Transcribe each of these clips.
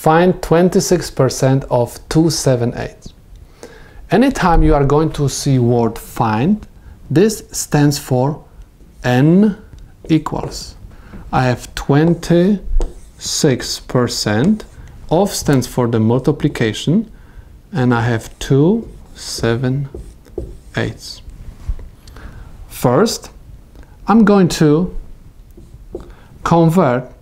Find 26% of 278. Anytime you are going to see word find, this stands for n equals. I have 26% of stands for the multiplication and I have 2 7 eighths. First, I'm going to convert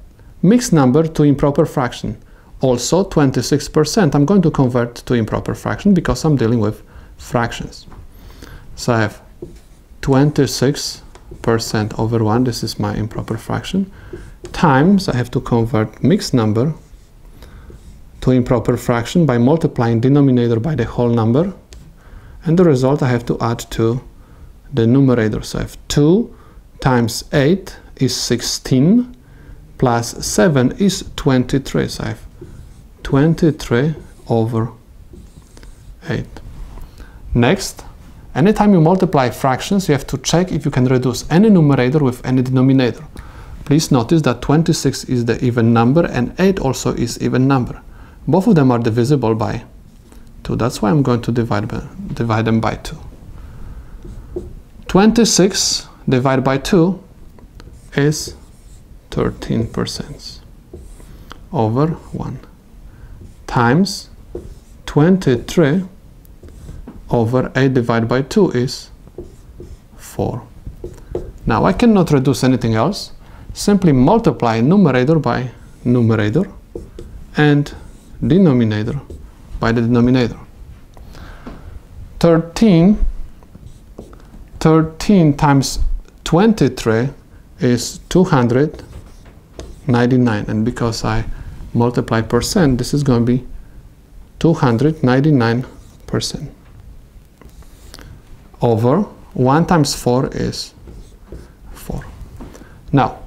mixed number to improper fraction. Also 26% I'm going to convert to improper fraction because I'm dealing with fractions. So I have 26% over 1, this is my improper fraction, times I have to convert mixed number to improper fraction by multiplying denominator by the whole number and the result I have to add to the numerator. So I have 2 times 8 is 16 plus 7 is 23. So I have 23 over 8. Next, anytime you multiply fractions, you have to check if you can reduce any numerator with any denominator. Please notice that 26 is the even number and 8 also is even number. Both of them are divisible by 2. That's why I'm going to divide, by, divide them by 2. 26 divided by 2 is 13% over 1 times 23 over 8 divided by 2 is 4. Now I cannot reduce anything else. Simply multiply numerator by numerator and denominator by the denominator. 13 13 times 23 is 299 and because I multiply percent this is going to be 299 percent. Over 1 times 4 is 4 now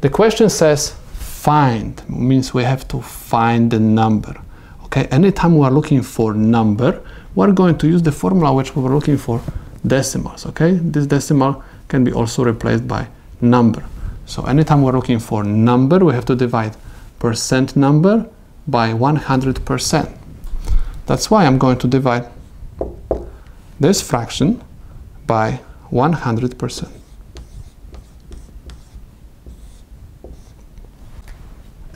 the question says find means we have to find the number okay? Anytime we are looking for number we're going to use the formula which we were looking for decimals okay? This decimal can be also replaced by number. So anytime we're looking for number we have to divide percent number by 100% that's why I'm going to divide this fraction by 100%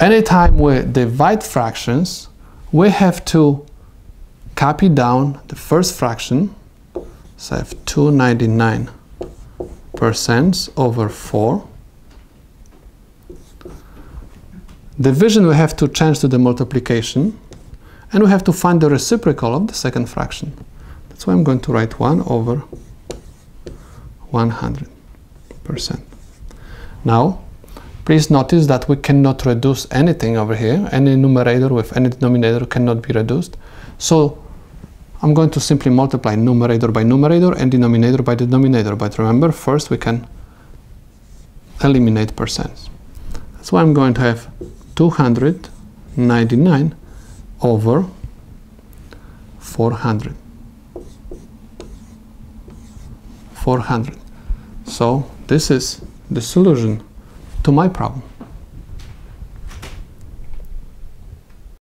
anytime we divide fractions we have to copy down the first fraction. So I have 299 percent over 4. Division we have to change to the multiplication and we have to find the reciprocal of the second fraction. That's why I'm going to write 1 over 100 percent. Now please notice that we cannot reduce anything over here. Any numerator with any denominator cannot be reduced. So I'm going to simply multiply numerator by numerator and denominator by denominator. But remember, first we can eliminate percents. That's why I'm going to have 299 over 400. 400. So this is the solution to my problem.